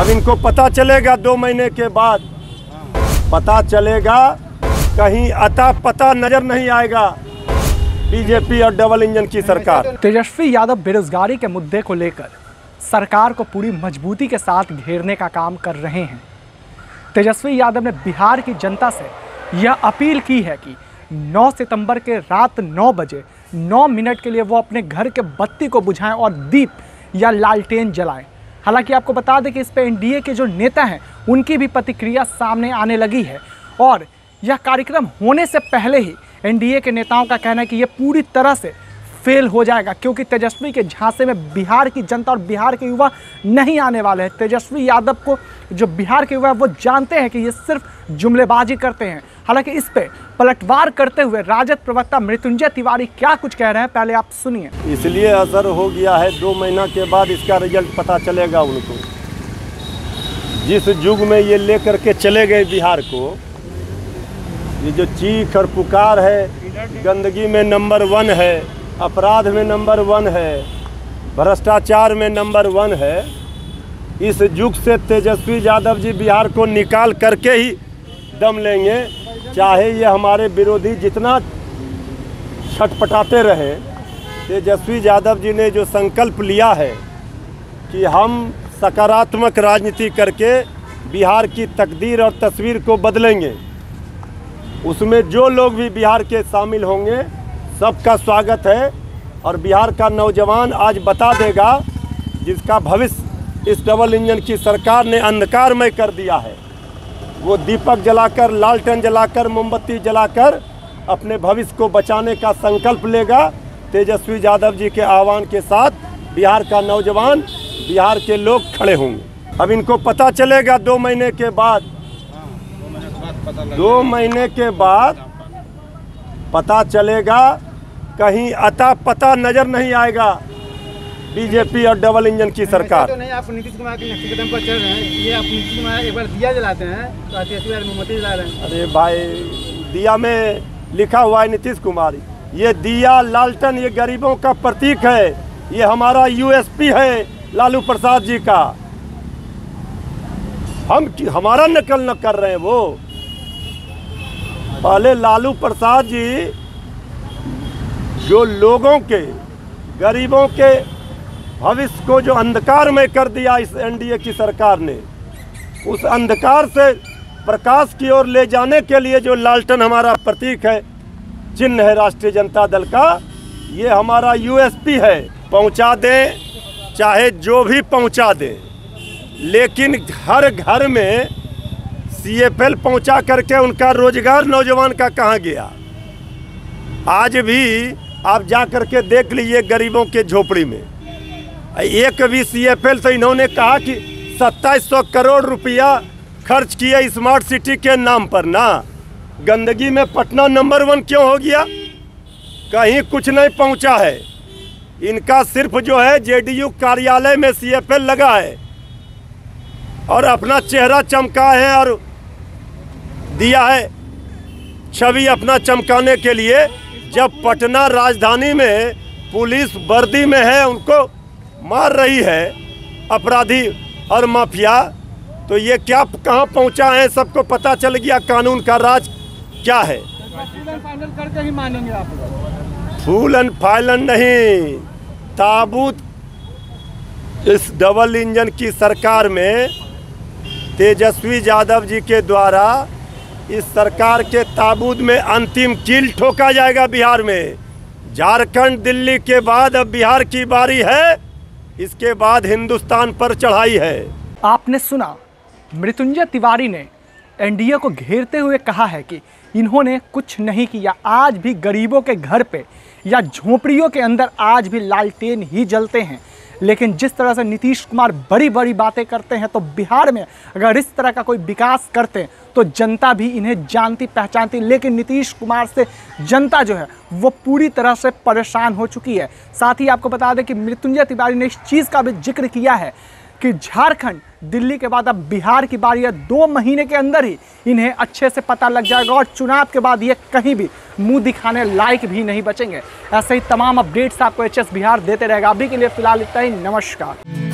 अब इनको पता चलेगा दो महीने के बाद। पता चलेगा, कहीं अता पता नज़र नहीं आएगा बीजेपी और डबल इंजन की सरकार। तेजस्वी यादव बेरोजगारी के मुद्दे को लेकर सरकार को पूरी मजबूती के साथ घेरने का काम कर रहे हैं। तेजस्वी यादव ने बिहार की जनता से यह अपील की है कि 9 सितंबर के रात 9 बजे 9 मिनट के लिए वो अपने घर के बत्ती को बुझाएँ और दीप या लालटेन जलाएँ। हालाँकि आपको बता दें कि इस पे एनडीए के जो नेता हैं, उनकी भी प्रतिक्रिया सामने आने लगी है। और यह कार्यक्रम होने से पहले ही एनडीए के नेताओं का कहना है कि ये पूरी तरह से फेल हो जाएगा, क्योंकि तेजस्वी के झांसे में बिहार की जनता और बिहार के युवा नहीं आने वाले हैं। तेजस्वी यादव को, जो बिहार के युवा वो जानते हैं कि ये सिर्फ़ जुमलेबाजी करते हैं। हालाँकि इस पे पलटवार करते हुए राजद प्रवक्ता मृत्युंजय तिवारी क्या कुछ कह रहे हैं, पहले आप सुनिए। इसलिए असर हो गया है, दो महीना के बाद इसका रिज़ल्ट पता चलेगा उनको। जिस युग में ये लेकर के चले गए बिहार को, ये जो चीख और पुकार है, गंदगी में नंबर वन है, अपराध में नंबर वन है, भ्रष्टाचार में नंबर वन है, इस युग से तेजस्वी यादव जी बिहार को निकाल करके ही दम लेंगे। चाहे ये हमारे विरोधी जितना छटपटाते रहे, तेजस्वी यादव जी ने जो संकल्प लिया है कि हम सकारात्मक राजनीति करके बिहार की तकदीर और तस्वीर को बदलेंगे, उसमें जो लोग भी बिहार के शामिल होंगे, सबका स्वागत है और बिहार का नौजवान आज बता देगा जिसका भविष्य इस डबल इंजन की सरकार ने अंधकारमय कर दिया है। वो दीपक जलाकर, लालटेन जलाकर, मोमबत्ती जलाकर अपने भविष्य को बचाने का संकल्प लेगा। तेजस्वी यादव जी के आह्वान के साथ बिहार का नौजवान, बिहार के लोग खड़े होंगे। अब इनको पता चलेगा दो महीने के बाद। दो महीने के बाद पता चलेगा, कहीं अता पता नज़र नहीं आएगा। बीजेपी और डबल इंजन की सरकार। तो नहीं आप नीतीश कुमार के नक्शे कदम पर चल रहे हैं। ये आप नीतीश कुमार एक बार दिया जलाते हैं तो तेजस्वी यादव मोमबत्ती जला रहे हैं। अरे भाई दिया में लिखा हुआ है नीतीश कुमार। ये दिया लालटन ये गरीबों का प्रतीक है। ये हमारा यूएसपी है लालू प्रसाद जी का। हम हमारा नकल न कर रहे हैं वो। पहले लालू प्रसाद जी जो लोगों के गरीबों के भविष्य को जो अंधकार में कर दिया इस एनडीए की सरकार ने, उस अंधकार से प्रकाश की ओर ले जाने के लिए जो लालटन हमारा प्रतीक है, चिन्ह है राष्ट्रीय जनता दल का, ये हमारा यूएसपी है। पहुँचा दें, चाहे जो भी पहुँचा दें। लेकिन हर घर में सीएफएल पहुँचा करके उनका रोज़गार नौजवान का कहाँ गया? आज भी आप जा करके देख लीजिए गरीबों के झोपड़ी में। एक भी सीएफएल तो इन्होंने कहा कि 2700 करोड़ रुपया खर्च किए स्मार्ट सिटी के नाम पर ना। गंदगी में पटना नंबर वन क्यों हो गया? कहीं कुछ नहीं पहुँचा है। इनका सिर्फ़ जो है जेडीयू कार्यालय में सीएफएल लगा है। और अपना चेहरा चमका है और दिया है छवि अपना चमकाने के लिए। जब पटना राजधानी में पुलिस वर्दी में है, उनको मार रही है, अपराधी और माफिया तो ये क्या कहाँ पहुँचा है, सबको पता चल गया कानून का राज क्या है। फूल एंड फाइलन नहीं, ताबूत इस डबल इंजन की सरकार में तेजस्वी यादव जी के द्वारा इस सरकार के ताबूत में अंतिम कील ठोका जाएगा बिहार में। झारखंड दिल्ली के बाद अब बिहार की बारी है। इसके बाद हिंदुस्तान पर चढ़ाई है। आपने सुना, मृत्युंजय तिवारी ने एनडीए को घेरते हुए कहा है कि इन्होंने कुछ नहीं किया। आज भी गरीबों के घर पे या झोपड़ियों के अंदर आज भी लालटेन ही जलते हैं। लेकिन जिस तरह से नीतीश कुमार बड़ी बड़ी बातें करते हैं तो बिहार में अगर इस तरह का कोई विकास करते हैं तो जनता भी इन्हें जानती, पहचानती, लेकिन नीतीश कुमार से जनता जो है, वो पूरी तरह से परेशान हो चुकी है। साथ ही आपको बता दें कि मृत्युंजय तिवारी ने इस चीज़ का भी ज़िक्र किया है कि झारखंड, दिल्ली के बाद अब बिहार की बारी है। दो महीने के अंदर ही इन्हें अच्छे से पता लग जाएगा और चुनाव के बाद ये कहीं भी मुँह दिखाने लायक भी नहीं बचेंगे। ऐसे ही तमाम अपडेट्स आपको एचएस बिहार देते रहेगा। अभी के लिए फ़िलहाल इतना ही। नमस्कार।